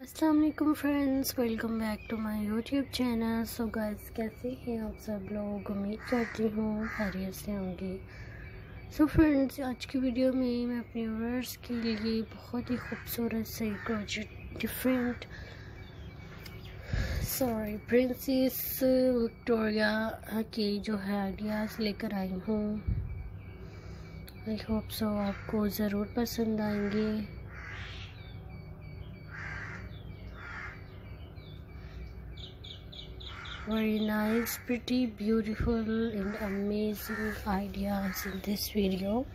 वालेकुम friends welcome back to my YouTube channel so guys कैसे हैं आप सब लोग? उम्मीद करती हूँ खैरियत से होंगे। सो फ्रेंड्स आज की वीडियो में मैं अपने व्यूअर्स के लिए बहुत ही खूबसूरत से project different sorry princess Victoria के जो है आइडियाज़ लेकर आई हूँ। आई होप सो आपको ज़रूर पसंद आएँगे। Very nice pretty beautiful and amazing ideas in this video.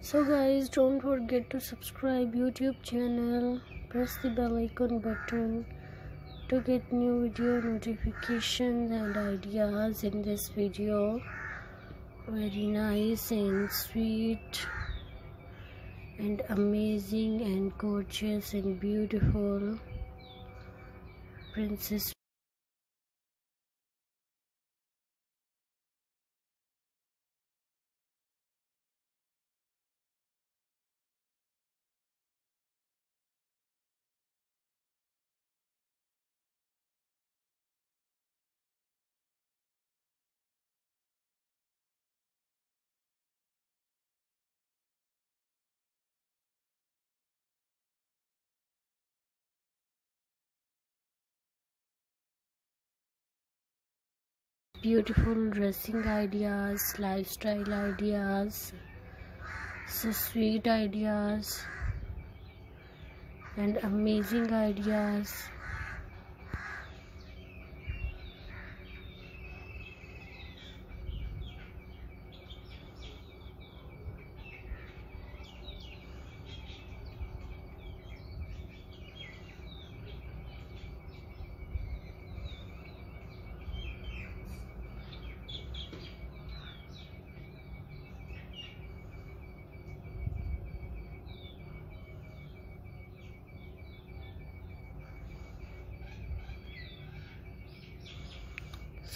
So guys don't forget to subscribe youtube channel. Press the bell icon button to get new video notifications and ideas in this video. Very nice and sweet and amazing and gorgeous and beautiful princess beautiful dressing ideas lifestyle ideas so sweet ideas and amazing ideas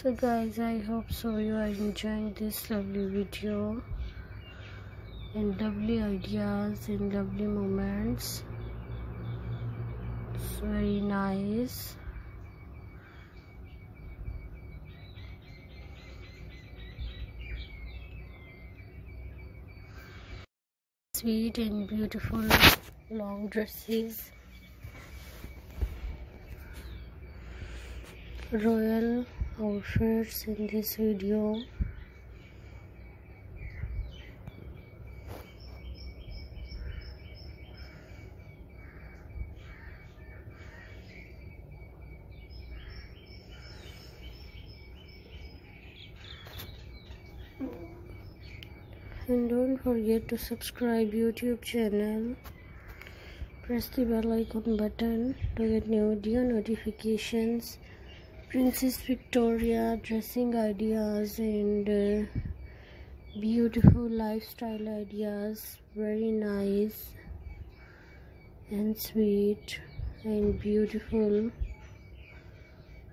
so guys i hope so you are enjoying this lovely video and lovely ideas and lovely moments. It's very nice. Sweet and beautiful long dresses. Royal outfits in this video. And don't forget to subscribe youtube channel. Press the bell icon button to get new video notifications Princess Victoria dressing ideas and uh, beautiful lifestyle ideas very nice and sweet and beautiful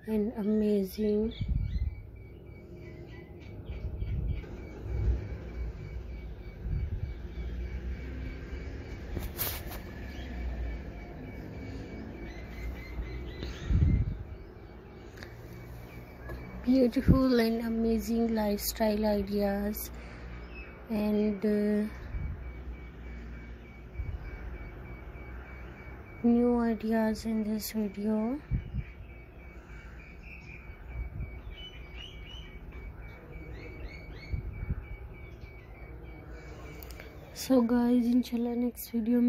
and amazing beautiful and amazing lifestyle ideas and uh, new ideas in this video. So guys inshallah next video